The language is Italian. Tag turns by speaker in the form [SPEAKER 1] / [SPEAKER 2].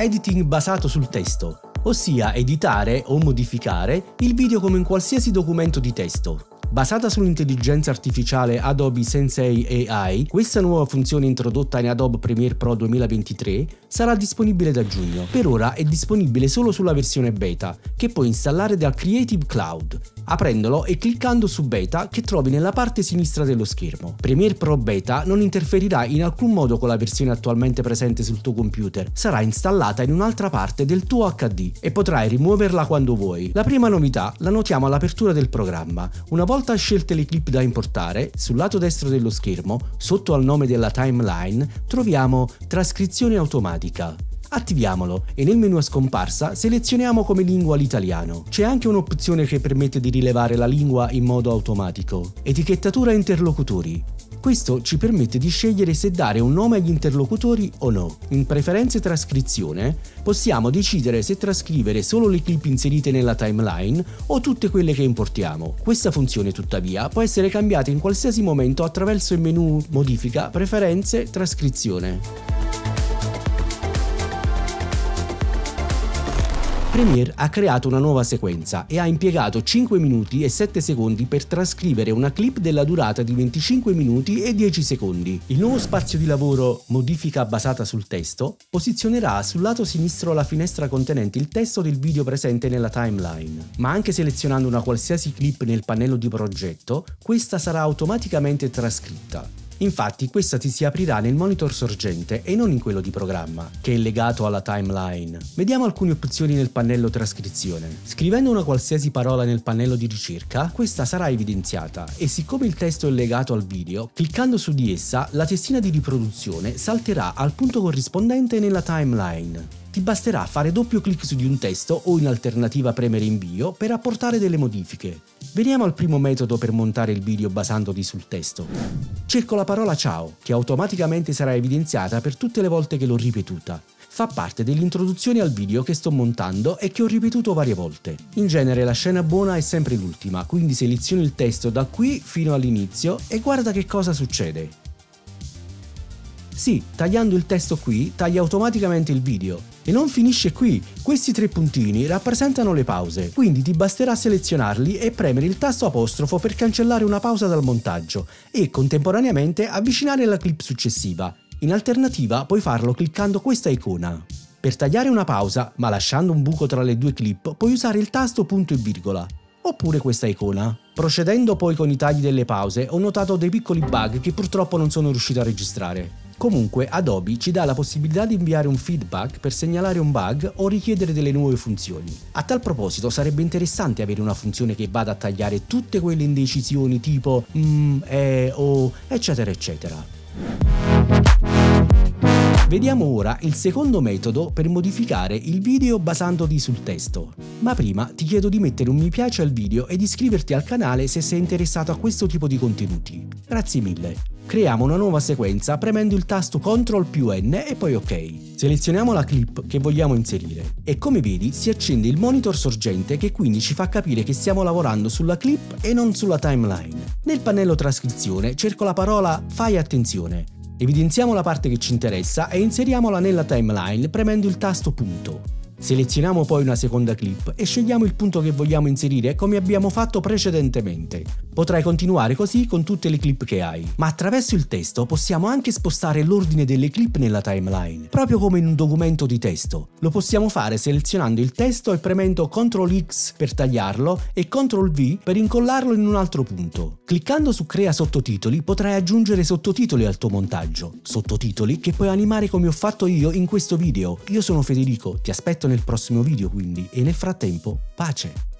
[SPEAKER 1] editing basato sul testo, ossia editare o modificare il video come in qualsiasi documento di testo. Basata sull'intelligenza artificiale Adobe Sensei AI, questa nuova funzione introdotta in Adobe Premiere Pro 2023 sarà disponibile da giugno. Per ora è disponibile solo sulla versione beta, che puoi installare dal Creative Cloud, aprendolo e cliccando su beta che trovi nella parte sinistra dello schermo. Premiere Pro Beta non interferirà in alcun modo con la versione attualmente presente sul tuo computer, sarà installata in un'altra parte del tuo HD e potrai rimuoverla quando vuoi. La prima novità la notiamo all'apertura del programma. Una volta scelte le clip da importare, sul lato destro dello schermo, sotto al nome della timeline, troviamo Trascrizione automatica. Attiviamolo e nel menu a scomparsa selezioniamo come lingua l'italiano. C'è anche un'opzione che permette di rilevare la lingua in modo automatico. Etichettatura interlocutori. Questo ci permette di scegliere se dare un nome agli interlocutori o no. In preferenze trascrizione possiamo decidere se trascrivere solo le clip inserite nella timeline o tutte quelle che importiamo. Questa funzione tuttavia può essere cambiata in qualsiasi momento attraverso il menu modifica preferenze trascrizione. Premiere ha creato una nuova sequenza e ha impiegato 5 minuti e 7 secondi per trascrivere una clip della durata di 25 minuti e 10 secondi. Il nuovo spazio di lavoro Modifica basata sul testo posizionerà sul lato sinistro la finestra contenente il testo del video presente nella timeline, ma anche selezionando una qualsiasi clip nel pannello di progetto, questa sarà automaticamente trascritta. Infatti questa ti si aprirà nel monitor sorgente e non in quello di programma, che è legato alla timeline. Vediamo alcune opzioni nel pannello trascrizione. Scrivendo una qualsiasi parola nel pannello di ricerca, questa sarà evidenziata e siccome il testo è legato al video, cliccando su di essa, la testina di riproduzione salterà al punto corrispondente nella timeline ti basterà fare doppio clic su di un testo o in alternativa premere invio per apportare delle modifiche. Veniamo al primo metodo per montare il video basandoti sul testo. Cerco la parola ciao, che automaticamente sarà evidenziata per tutte le volte che l'ho ripetuta. Fa parte dell'introduzione al video che sto montando e che ho ripetuto varie volte. In genere la scena buona è sempre l'ultima, quindi seleziono il testo da qui fino all'inizio e guarda che cosa succede. Sì, tagliando il testo qui taglia automaticamente il video. E non finisce qui, questi tre puntini rappresentano le pause, quindi ti basterà selezionarli e premere il tasto apostrofo per cancellare una pausa dal montaggio e contemporaneamente avvicinare la clip successiva. In alternativa puoi farlo cliccando questa icona. Per tagliare una pausa, ma lasciando un buco tra le due clip, puoi usare il tasto punto e virgola oppure questa icona. Procedendo poi con i tagli delle pause ho notato dei piccoli bug che purtroppo non sono riuscito a registrare. Comunque Adobe ci dà la possibilità di inviare un feedback per segnalare un bug o richiedere delle nuove funzioni. A tal proposito sarebbe interessante avere una funzione che vada a tagliare tutte quelle indecisioni tipo mm, eh, o eccetera eccetera. Vediamo ora il secondo metodo per modificare il video basandoti sul testo. Ma prima ti chiedo di mettere un mi piace al video e di iscriverti al canale se sei interessato a questo tipo di contenuti. Grazie mille! creiamo una nuova sequenza premendo il tasto CTRL più N e poi OK. Selezioniamo la clip che vogliamo inserire e come vedi si accende il monitor sorgente che quindi ci fa capire che stiamo lavorando sulla clip e non sulla timeline. Nel pannello trascrizione cerco la parola Fai attenzione. Evidenziamo la parte che ci interessa e inseriamola nella timeline premendo il tasto punto. Selezioniamo poi una seconda clip e scegliamo il punto che vogliamo inserire come abbiamo fatto precedentemente. Potrai continuare così con tutte le clip che hai, ma attraverso il testo possiamo anche spostare l'ordine delle clip nella timeline, proprio come in un documento di testo. Lo possiamo fare selezionando il testo e premendo CTRL X per tagliarlo e CTRL V per incollarlo in un altro punto. Cliccando su Crea sottotitoli potrai aggiungere sottotitoli al tuo montaggio, sottotitoli che puoi animare come ho fatto io in questo video. Io sono Federico, ti aspetto nel prossimo video quindi e nel frattempo pace!